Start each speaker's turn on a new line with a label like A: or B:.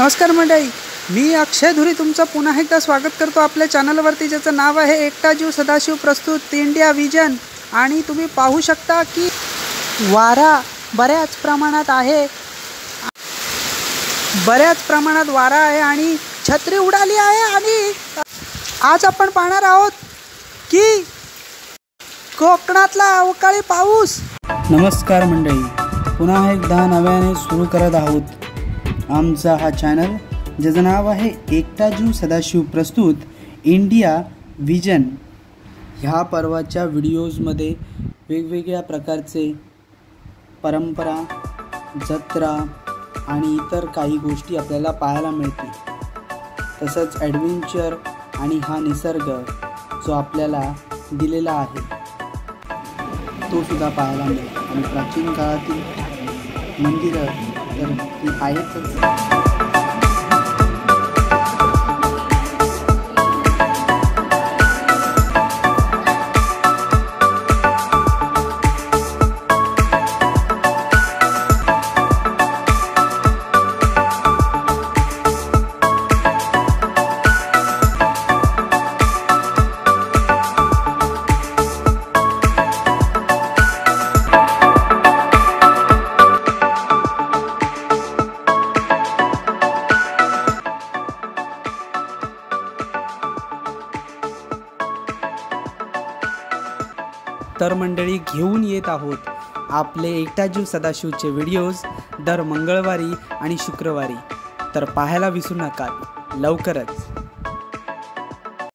A: नमस्कार मंडळी. मी अक्षय धुरी तुमचं पुन्हा एकदा स्वागत करतो आपल्या चॅनलवरती ज्याचं नाव आहे एकटा जीव सदाशिव प्रस्तुत इंडिया विजन. आणि तुम्ही पाहू शकता की वारा बऱ्याच प्रमाणात आहे. बऱ्याच प्रमाणात वारा आहे आणि छत्री उडाली आहे आणि आज आपण पाहणार आहोत की कोकणातला अवकाळी पाऊस.
B: नमस्कार मंडळी. पुन्हा एकदा नव्याने सुरू करत आहोत आमचा हा चॅनल ज्याचं नाव आहे एकटा जीव सदाशिव प्रस्तुत इंडिया विजन ह्या पर्वाच्या व्हिडिओजमध्ये वेगवेगळ्या प्रकारचे परंपरा जत्रा आणि इतर काही गोष्टी आपल्याला पाहायला मिळतील. तसंच ॲडव्हेंचर आणि हा निसर्ग जो आपल्याला दिलेला आहे तो सुद्धा पाहायला मिळेल. आणि प्राचीन काळातील मंदिरं तर ती आहेतच
A: तर मंडळी घेऊन येत आहोत आपले एकटा जीव सदाशिवचे व्हिडिओज दर मंगळवारी आणि शुक्रवारी. तर पाहायला विसरू नका. लवकरच.